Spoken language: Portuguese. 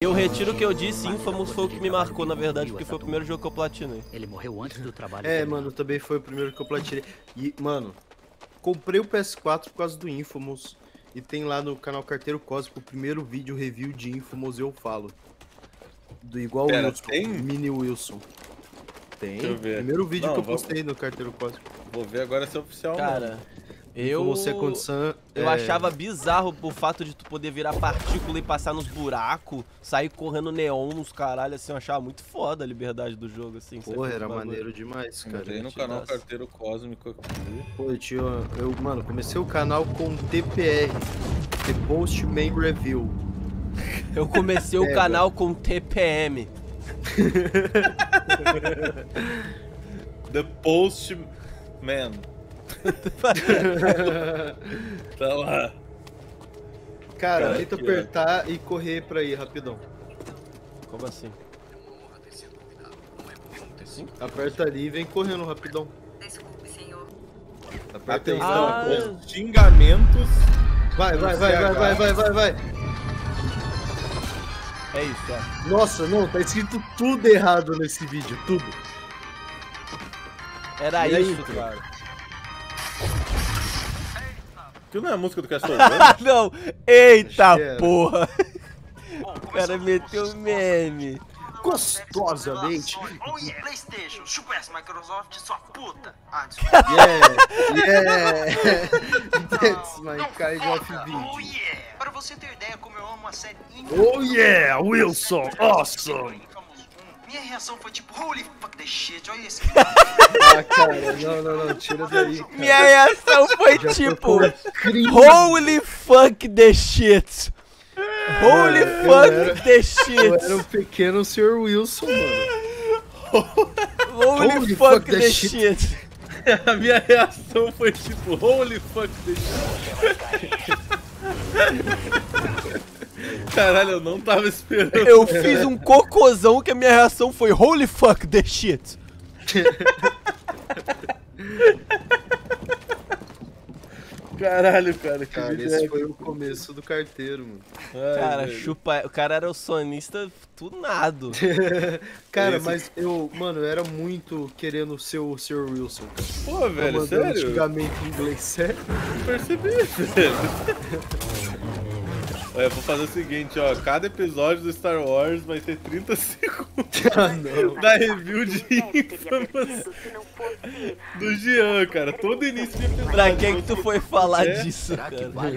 Eu retiro o que eu disse, Infamous foi o que me marcou, na verdade, porque foi o primeiro jogo que eu platinei. Ele morreu antes do trabalho. É, mano, também foi o primeiro que eu platinei. E, mano, comprei o PS4 por causa do Infamous. E tem lá no canal Carteiro Cósmico o primeiro vídeo review de Infamous eu falo. Do igual o Pera, Wilson, tem? Mini Wilson. Tem. Deixa eu ver. Primeiro vídeo Não, que eu vamos- postei no Carteiro Cósmico. Vou ver agora se é oficial. Cara, eu. Second Eu é, achava bizarro o fato de tu poder virar partícula e passar nos buracos, sair correndo neon nos caralho, assim, eu achava muito foda a liberdade do jogo, assim. você Porra, era o bagulho. maneiro demais, cara. Entrei no canal Carteiro Cósmico aqui. Pô, eu tinha. Eu, mano, comecei o canal com TPR. The Post Main Review. Eu comecei o É, canal com TPM. The Postman. tá lá. Cara, Cara, tenta que apertar e correr pra ir rapidão. Como assim? Aperta ali e vem correndo rapidão. Desculpe, senhor. Aperta aí. Atenção, Ah. xingamentos. Vai, vai, vai, vai, vai, vai, vai, vai. É isso, ó. Nossa, não, tá escrito tudo errado nesse vídeo, tudo. Era E aí, isso, cara. Que não é a música do Castlevania? Ah, não! Eita porra! O cara meteu um meme. Gostosamente. Oh yeah, Playstation, chupa essa Microsoft, sua puta. Ah, desculpa. Yeah, yeah. That's my kind of Oh video. yeah. Para você ter ideia como eu amo a série Oh yeah, Wilson, awesome. Infamous 1, minha reação foi tipo, holy fuck the shit, olha esse Ah, cara, não, não, não, tira daí. Cara. Minha reação foi tipo. Holy fuck the shit! Holy eu fuck era- the Eu shit! era o pequeno Sr. Wilson, mano. Holy, Holy fuck, fuck the the shit! a minha reação foi tipo, holy fuck this Caralho, eu não tava esperando. Eu fiz um cocôzão que a minha reação foi Holy fuck the shit! Caralho, cara, que Cara, esse é foi o começo do carteiro, mano. Ai, Cara, velho. chupa. O cara era o sonista tunado. Cara, Esse- mas eu, mano, eu era muito querendo ser o Sr. Wilson, cara. Pô, velho, sério? xingamento em inglês, sério? Não percebi, velho. Eu vou fazer o seguinte, ó. Cada episódio do Star Wars vai ter 30 segundos Ah, não. da review de do Jean, cara. Todo início de episódio. Pra que que tu foi falar É? disso, Será que cara? vale